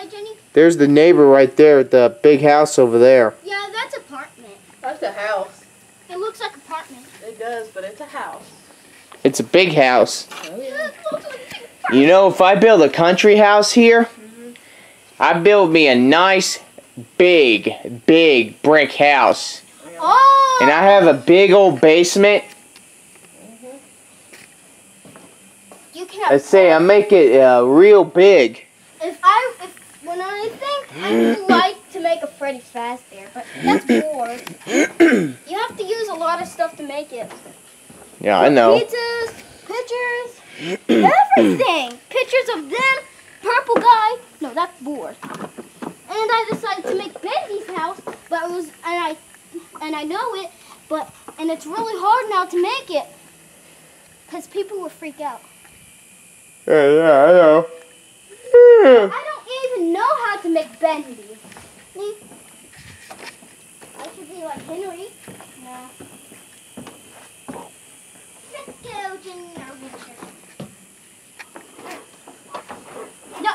outside, Jenny? There's the neighbor right there, at the big house over there. Yeah, that's apartment. That's a house. It looks like apartment. It does, but it's a house. It's a big house. Oh It looks like You know, if I build a country house here, I build me a nice, big, big brick house. Oh! And I have a big old basement. You can have I say I make it uh, real big. If I, if, when I think, I would like to make a Freddy Fazbear, but that's bored. you have to use a lot of stuff to make it. Yeah, I know. Pizzas, pictures, everything. Pictures of them, purple guy. No, that's bored. And I decided to make Benji's house, but it was, and I, and I know it, but, and it's really hard now to make it. Because people will freak out. Yeah, yeah, I know. I don't even know how to make Bendy. Me? I should be like Henry. No. Let's go, Junior Richard. No.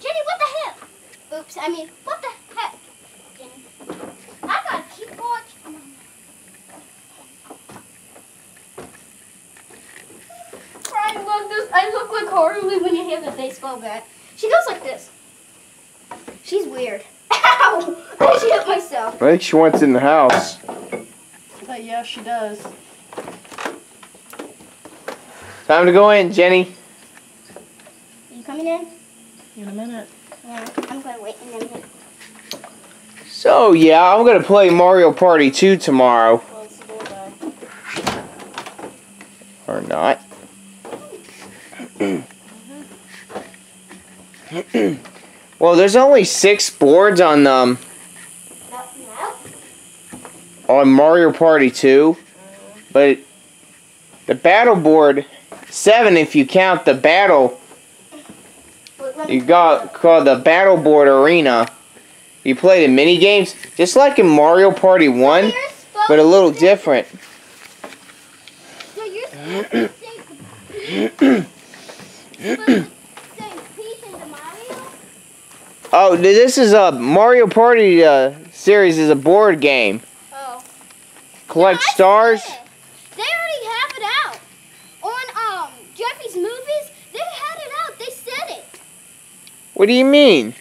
Jenny, what the heck? Oops, I mean, what the heck? Jenny. I gotta keep watching. Brian, look, this, I look like Harley when you have a baseball bat. She goes like this. She's weird. Ow! I just hit myself. I think she wants in the house. But yeah, she does. Time to go in, Jenny. Are you coming in? In a minute. Yeah, I'm gonna wait in a minute. So, yeah, I'm gonna play Mario Party 2 tomorrow. Close the door. Or not. well, there's only six boards on um No, no. on Mario Party 2, but the battle board seven if you count the battle Wait, let me- you got called the battle board arena. You play the mini games just like in Mario Party 1, You're but a little different. Oh, this is a Mario Party uh, series is a board game. Oh. Collect I stars. They already have it out. On um Jeffy's movies, they had it out. They said it. What do you mean?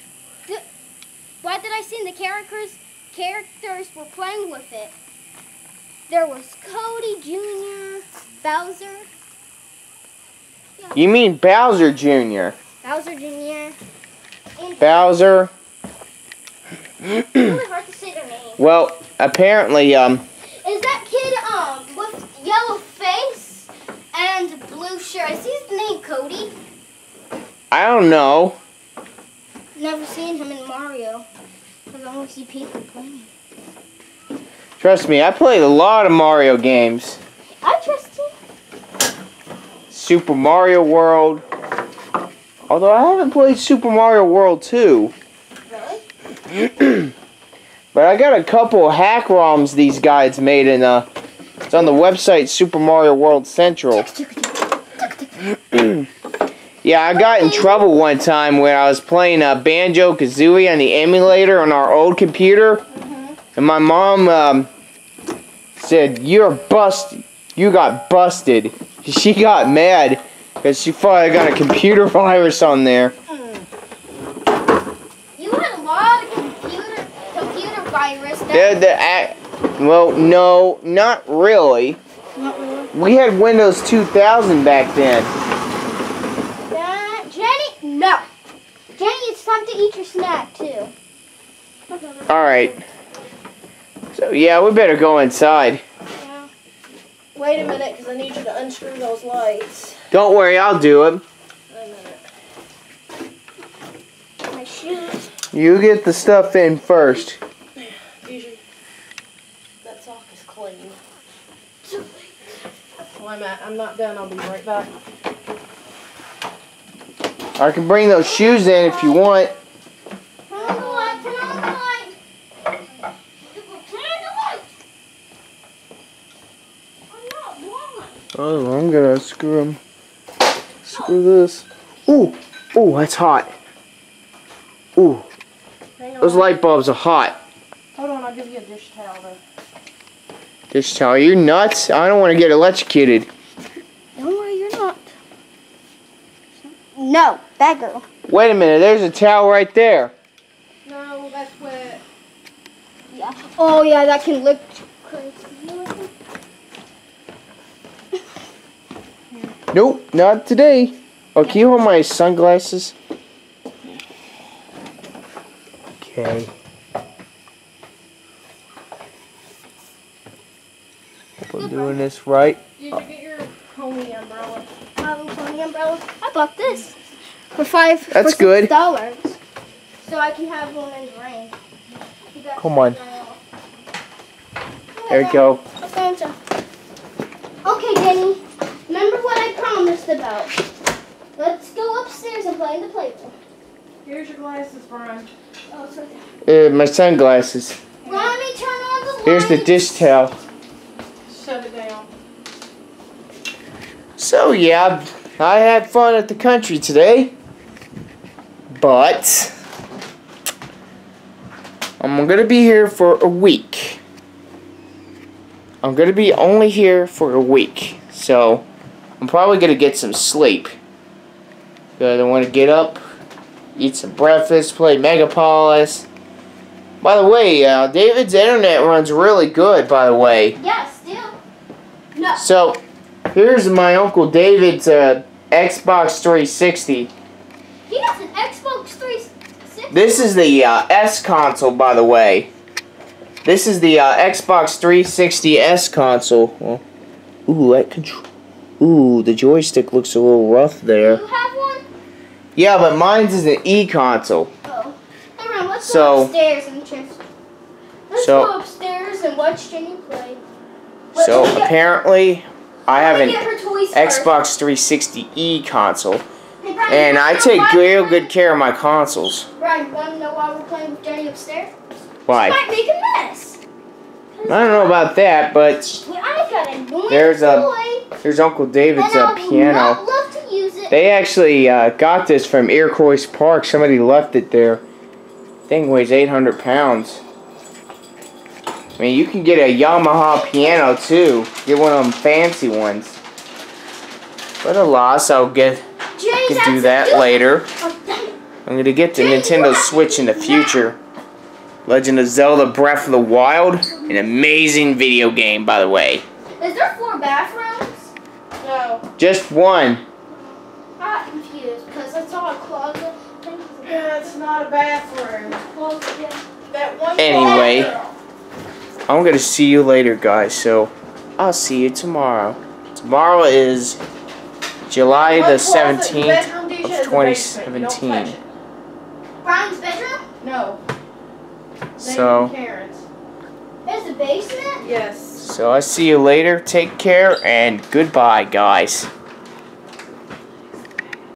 Why did I see the characters characters were playing with it? There was Cody Jr., Bowser, You mean Bowser Jr. Bowser Jr. And Bowser. it's really hard to say their name. Well, apparently, um, Is that kid um with yellow face and blue shirt? I see his name Cody. I don't know. Never seen him in Mario. Because I only see people playing. Trust me, I played a lot of Mario games. I trust you. Super Mario World. Although I haven't played Super Mario World 2. Really? But I got a couple of hack ROMs these guys made in uh it's on the website Super Mario World Central. Yeah, I got in trouble one time when I was playing uh, Banjo Kazooie on the emulator on our old computer, and my mom um, said, "You're bust. You got busted." She got mad because she thought I got a computer virus on there. You had a lot of computer computer virus. The, That, the, ac- well, no, not really. Not really. We had Windows 2000 back then. That, Jenny, no. Jenny, it's time to eat your snack too. All right. So yeah, we better go inside. Wait a minute, because I need you to unscrew those lights. Don't worry, I'll do it. Wait a minute. My shoes. You get the stuff in first. Usually, that sock is clean. Well, I'm, at, I'm not done. I'll be right back. I can bring those shoes in if you want. Turn on the light. Turn on the light. Turn on the light. I'm not blind. Oh, I'm gonna screw them. Screw this. Ooh, ooh, that's hot. Ooh, those light bulbs are hot. Hold on, I'll give you a dish towel though. This towel, you nuts? I don't want to get electrocuted. Don't worry, you're not. No, bad girl. Wait a minute, there's a towel right there. No, that's wet. Yeah. Oh yeah, that can look crazy. Nope, not today. Oh, can you hold my sunglasses? Okay. Hope I'm doing this right. Did you get your pony umbrella? My little pony umbrella. I bought this for five. That's for good. Dollars. So I can have one in the rain. Come on. There we go. I found some. Okay, Danny. Remember what I promised about. Let's go upstairs and play in the playroom. Here's your glasses, Brian. Oh, it's right there. Uh, my sunglasses. Let me turn on the light. Here's the dish towel. Shut it down. So yeah, I had fun at the country today, but I'm gonna be here for a week. I'm gonna be only here for a week, so I'm probably gonna get some sleep. I want to get up, eat some breakfast, play Megapolis. By the way, uh, David's internet runs really good. By the way. Yeah, still. No. So, here's my Uncle David's uh, Xbox 360. He has an Xbox 360. This is the uh, S console, by the way. This is the uh, Xbox 360 S console. Well, ooh, that control. Ooh, the joystick looks a little rough there. you have one? Yeah, but mine's is an E console. Oh. Ron, let's So- go upstairs and just. Let's So- go upstairs and watch Jenny play. But So let me get- apparently, I have an get her toys first. Xbox 360 E console, Hey, Brian, and I take real good care of my consoles. Brian, to know why we're playing with Jenny upstairs? Why? She might make a mess. I don't know about that, but there's a There's a toy, Here's Uncle David's uh, piano. not love to use it. They actually uh, got this from Iroquois Park. Somebody left it there. Thing weighs 800 pounds. I mean, you can get a Yamaha piano too. Get one of them fancy ones. But alas, I'll get Jenny's can do that later. I'm gonna get the Jay, Nintendo? Switch in the future. Legend of Zelda Breath of the Wild, an amazing video game, by the way. Is there four bathrooms? No. Just one. I'm confused because I saw a closet. thing. Yeah, it's not a bathroom. Closet, yeah. That one Anyway. girl. I'm gonna see you later, guys. So I'll see you tomorrow. Tomorrow is July One the 17th of is the basement. You don't 2017. Brian's bedroom? No. So, David. There's a basement? Yes. so I see you later. Take care and goodbye, guys.